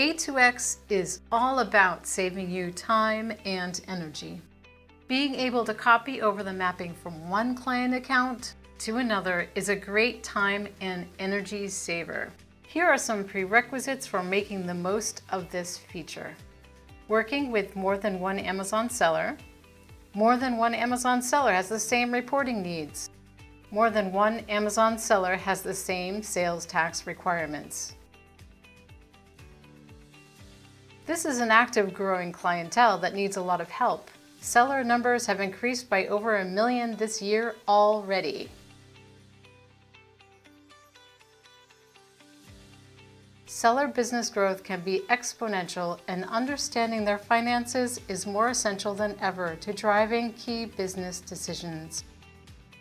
A2X is all about saving you time and energy. Being able to copy over the mapping from one client account to another is a great time and energy saver. Here are some prerequisites for making the most of this feature. Working with more than one Amazon seller. More than one Amazon seller has the same reporting needs. More than one Amazon seller has the same sales tax requirements. This is an active growing clientele that needs a lot of help. Seller numbers have increased by over a million this year already. Seller business growth can be exponential and understanding their finances is more essential than ever to driving key business decisions.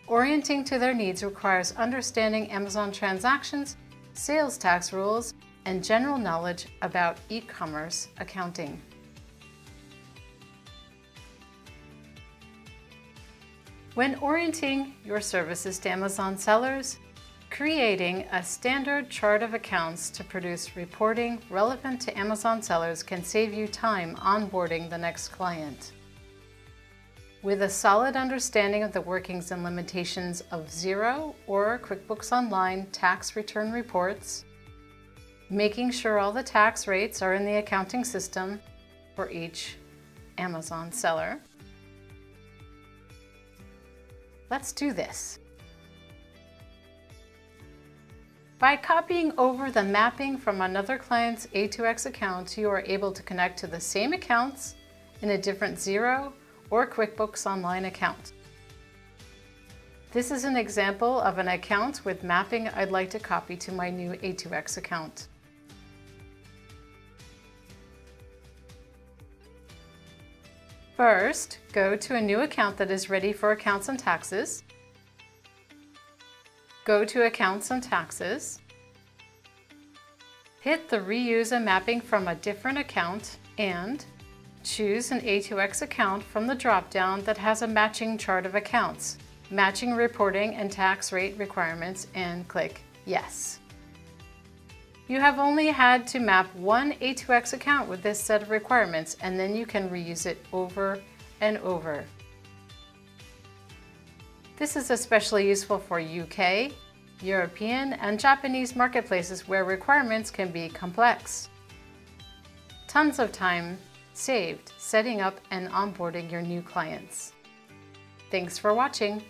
Orienting to their needs requires understanding Amazon transactions, sales tax rules, and general knowledge about e-commerce accounting. When orienting your services to Amazon sellers, creating a standard chart of accounts to produce reporting relevant to Amazon sellers can save you time onboarding the next client. With a solid understanding of the workings and limitations of Xero or QuickBooks Online tax return reports, making sure all the tax rates are in the accounting system for each Amazon seller. Let's do this. By copying over the mapping from another client's A2X account, you are able to connect to the same accounts in a different Xero or QuickBooks Online account. This is an example of an account with mapping I'd like to copy to my new A2X account. First, go to a new account that is ready for accounts and taxes. Go to Accounts and Taxes. Hit the Reuse a Mapping from a different account and choose an A2X account from the drop-down that has a matching chart of accounts, matching reporting and tax rate requirements, and click Yes. You have only had to map one A2X account with this set of requirements and then you can reuse it over and over. This is especially useful for UK, European, and Japanese marketplaces where requirements can be complex. Tons of time saved setting up and onboarding your new clients. Thanks for watching.